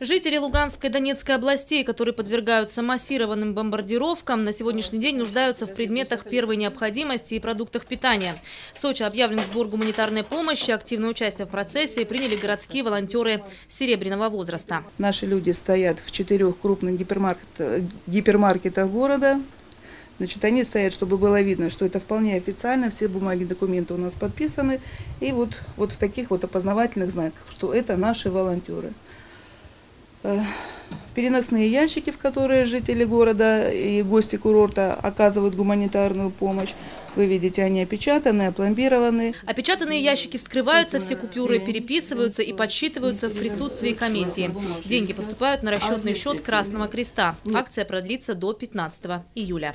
Жители Луганской и Донецкой областей, которые подвергаются массированным бомбардировкам, на сегодняшний день нуждаются в предметах первой необходимости и продуктах питания. В Сочи объявлен сбор гуманитарной помощи. Активное участие в процессе приняли городские волонтеры серебряного возраста. Наши люди стоят в четырех крупных гипермаркетах, гипермаркетах города. Значит, они стоят, чтобы было видно, что это вполне официально, все бумаги, документы у нас подписаны. И вот, вот в таких вот опознавательных знаках, что это наши волонтеры. Э, переносные ящики, в которые жители города и гости курорта оказывают гуманитарную помощь. Вы видите, они опечатаны, опломбированы. Опечатанные ящики вскрываются, все купюры переписываются и подсчитываются в присутствии комиссии. Деньги поступают на расчетный счет Красного Креста. Акция продлится до 15 июля.